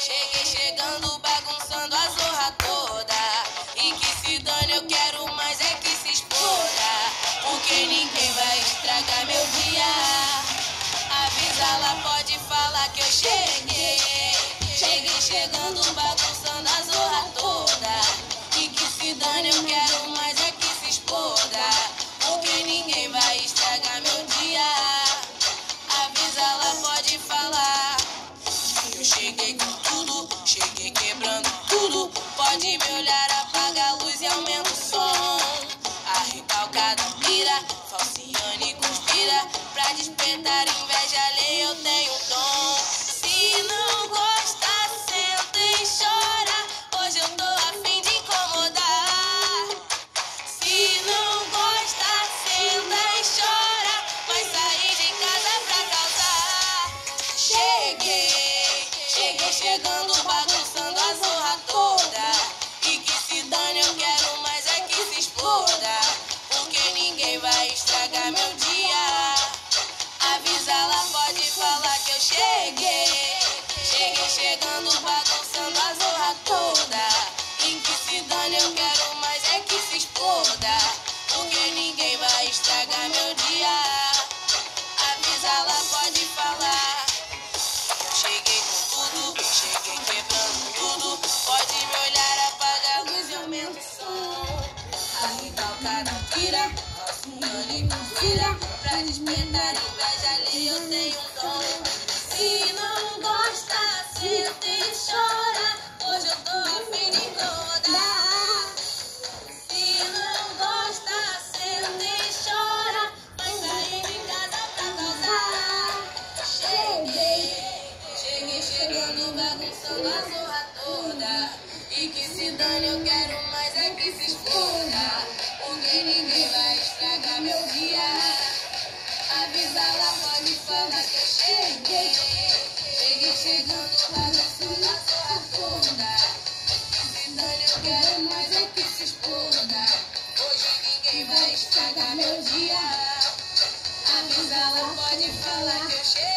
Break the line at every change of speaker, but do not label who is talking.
Cheguei chegando, bagunçando a zorra toda. E que se dane, eu quero mais é que se exploda. Porque ninguém vai estragar meu dia. Avisa lá, pode falar que eu cheguei. Cheguei chegando, bagunçando Pode me olhar, apaga a luz e aumenta o som. A recalcada mira, falciane conspira. Pra despertar inveja Chegando, bagunçando a zorra toda. E que se dane, eu quero mais é que se exploda. Porque ninguém vai estragar meu dia. Avisa lá, pode falar. Cheguei com tudo, cheguei quebrando tudo. Pode me olhar, apaga a luz e aumenta o som. A recalcada tira, falciane confira. Pra despertar inveja ali eu tenho um dom. Se não chegando, bagunçando a zorra toda. E que se dane, eu quero mais é que se exploda. Porque ninguém vai estragar meu dia. Avisa lá, pode falar que eu cheguei. Cheguei chegando, bagunçando a zorra toda. Se dane, eu quero mais é que se exploda. Hoje ninguém vai estragar meu dia. Avisa lá, pode falar que eu cheguei.